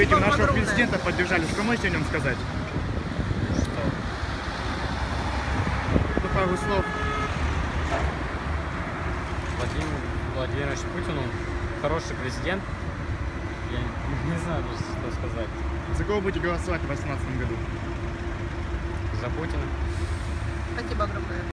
видим, нашего президента поддержали. Что можете о нем сказать? Что? Ну, пару слов. Владимир Владимирович Путин, он хороший президент. Я не знаю что сказать. За кого будете голосовать в 2018 году? За Путина. Спасибо огромное.